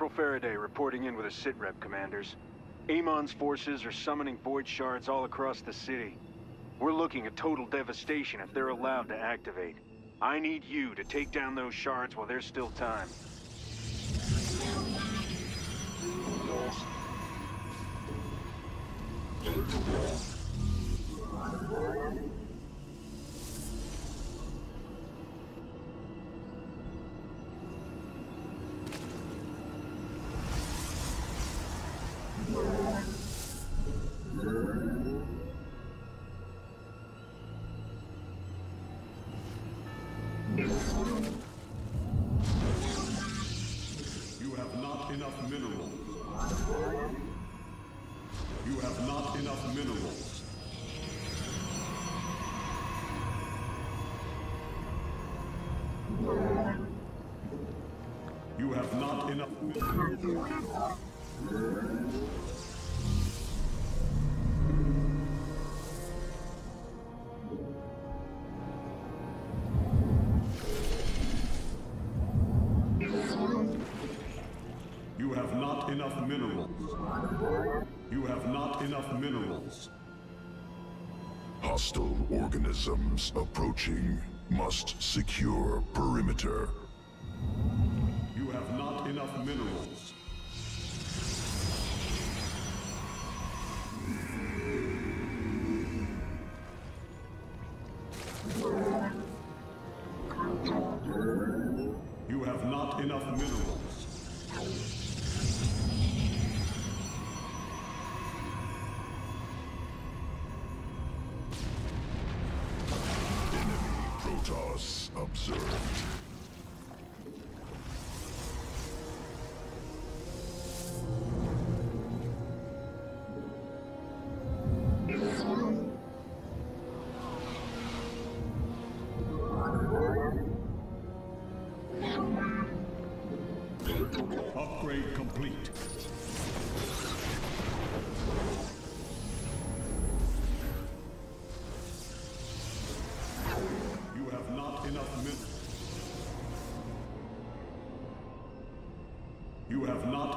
Corporal Faraday reporting in with a sitrep, commanders. Amon's forces are summoning void shards all across the city. We're looking at total devastation if they're allowed to activate. I need you to take down those shards while there's still time. Have not enough. You have not enough minerals. You have not enough minerals. Hostile organisms approaching. Must secure perimeter. Minerals.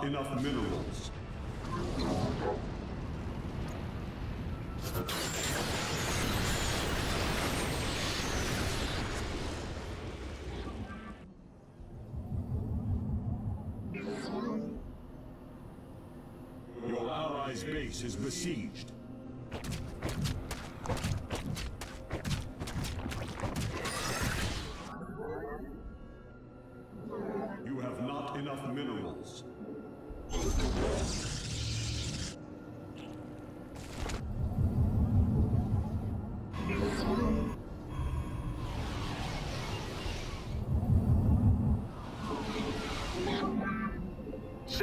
Enough minerals. Your allies' base is besieged.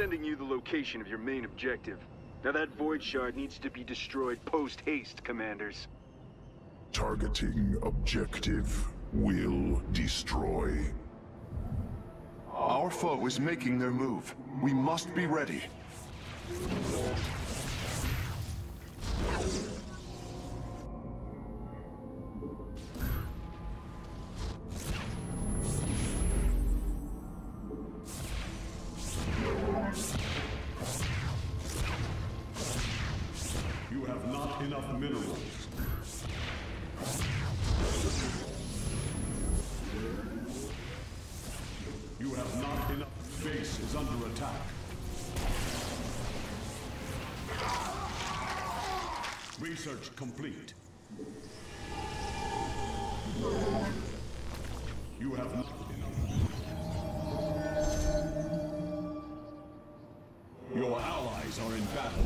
Sending you the location of your main objective. Now that void shard needs to be destroyed post-haste, commanders. Targeting objective. Will destroy. Our foe is making their move. We must be ready. Enough minerals. You have not enough. Base is under attack. Research complete. You have not enough. Your allies are in battle.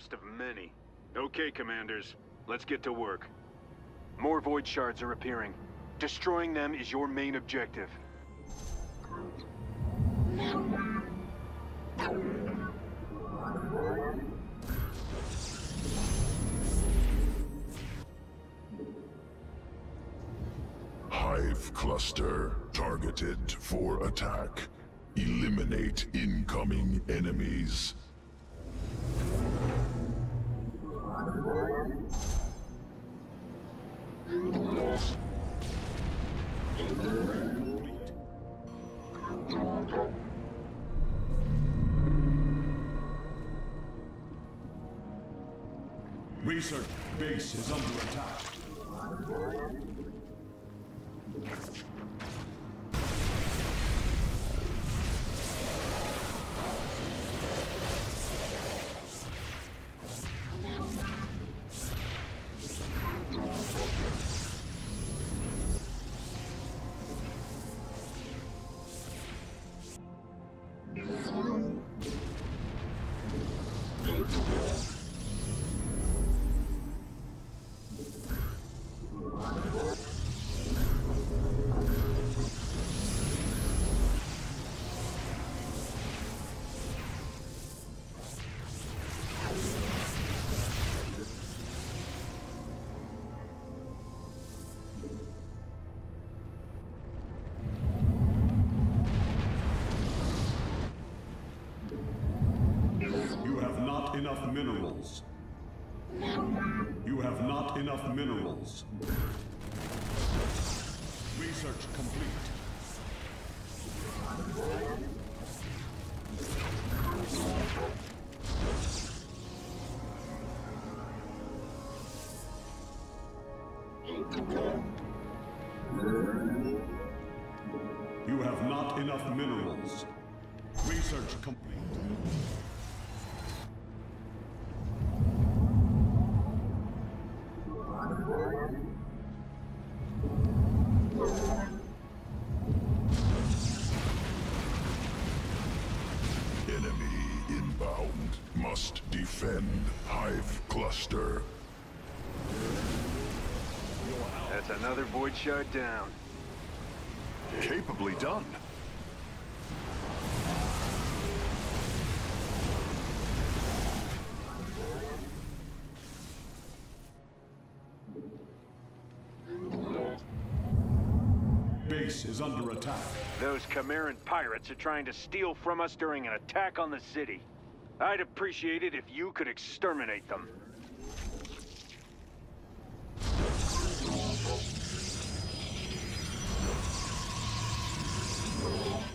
First of many. Okay, Commanders. Let's get to work. More Void Shards are appearing. Destroying them is your main objective. Hive cluster targeted for attack. Eliminate incoming enemies. Research base is under attack. Enough minerals. Research complete. You have not enough minerals. Research complete. Must defend Hive cluster. That's another Void Shard down. Capably done. Base is under attack. Those Kimeran pirates are trying to steal from us during an attack on the city. I'd appreciate it if you could exterminate them.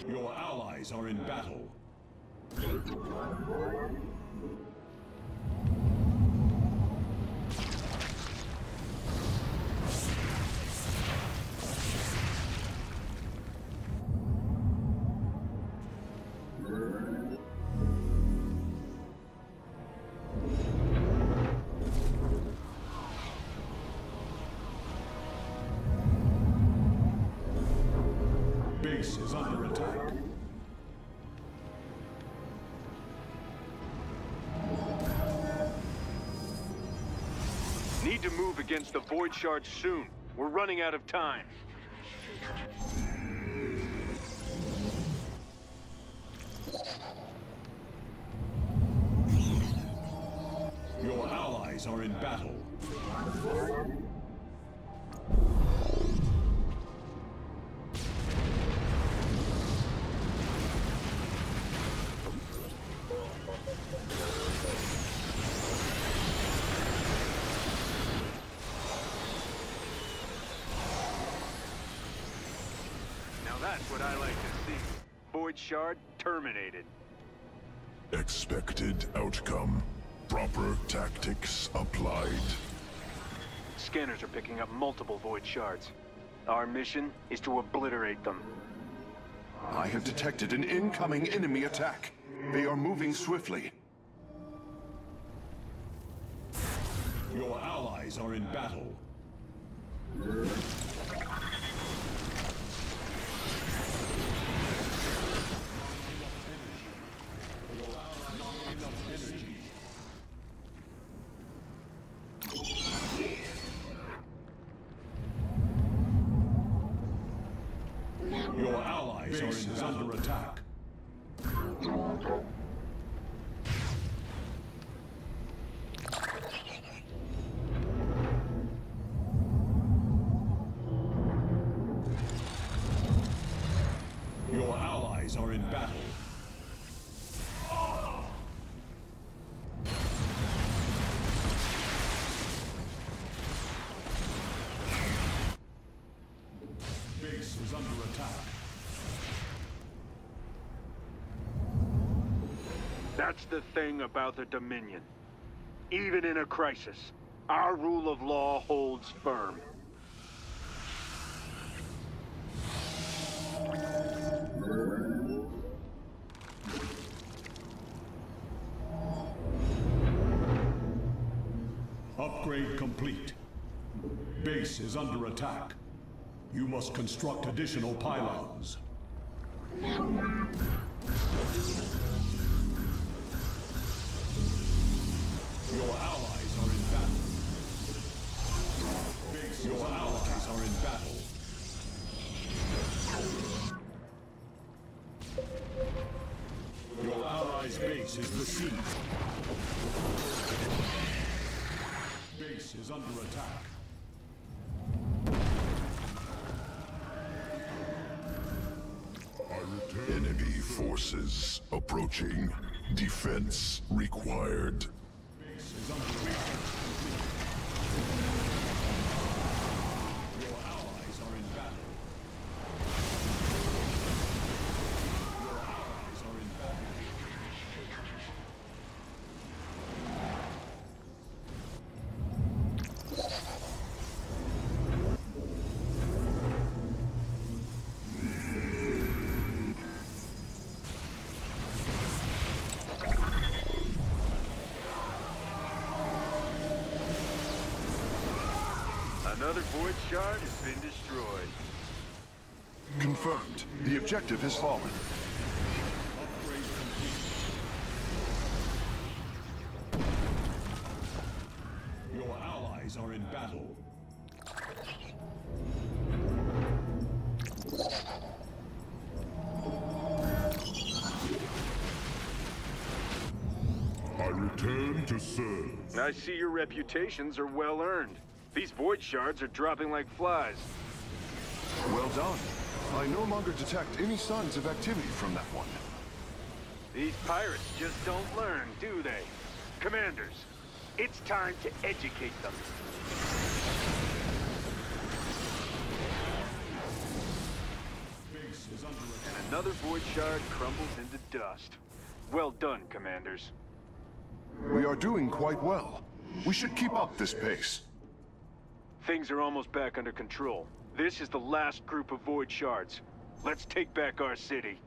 Your allies are in battle. Base is under attack. Need to move against the Void Shards soon. We're running out of time. Your allies are in battle. That's what I like to see. Void Shard terminated. Expected outcome. Proper tactics applied. Scanners are picking up multiple Void Shards. Our mission is to obliterate them. I have detected an incoming enemy attack. They are moving swiftly. Your allies are in battle. Your allies are in under attack. Your are in battle. Base is under attack. That's the thing about the Dominion. Even in a crisis, our rule of law holds firm. Upgrade complete. Base is under attack. You must construct additional pylons. Your allies are in battle. Base, your allies are in battle. Your allies' base is besieged. Base is under attack. Enemy forces approaching. Defense required. Another Void Shard has been destroyed. Confirmed. The objective has fallen. Your allies are in battle. I return to serve. I see your reputations are well earned. These Void Shards are dropping like flies. Well done. I no longer detect any signs of activity from that one. These pirates just don't learn, do they? Commanders, it's time to educate them. Base is under attack. And another Void Shard crumbles into dust. Well done, Commanders. We are doing quite well. We should keep up this pace. Things are almost back under control. This is the last group of Void Shards. Let's take back our city.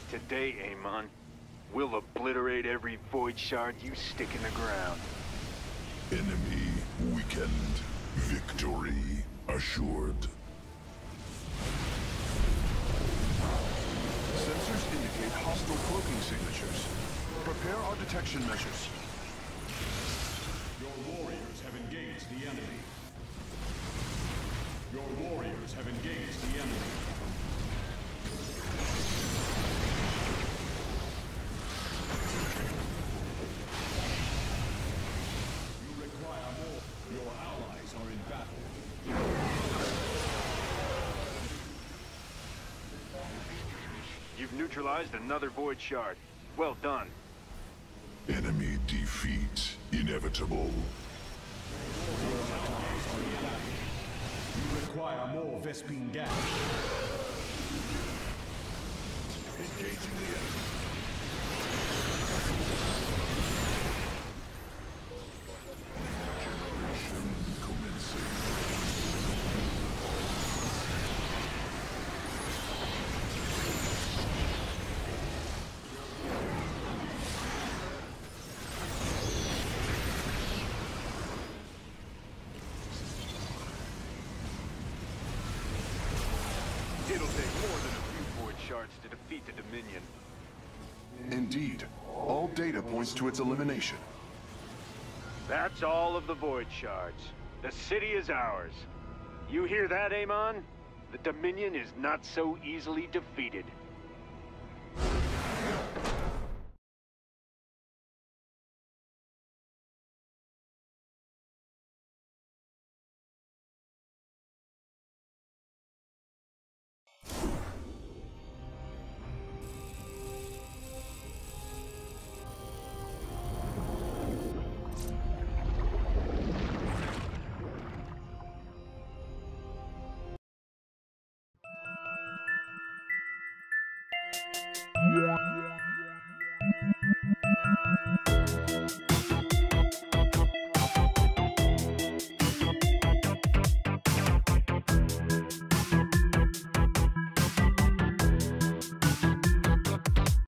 Not today, Amon. We'll obliterate every void shard you stick in the ground. Enemy weakened. Victory assured. Sensors indicate hostile cloaking signatures. Prepare our detection measures. Your warriors have engaged the enemy. Your warriors have engaged the enemy. Neutralized another Void Shard. Well done. Enemy defeat inevitable. You require more Vespene gas. Engaging the enemy. Generation commencing. It'll take more than a to defeat the Dominion. Indeed, all data points to its elimination. That's all of the Void Shards. The city is ours. You hear that, Amon? The Dominion is not so easily defeated.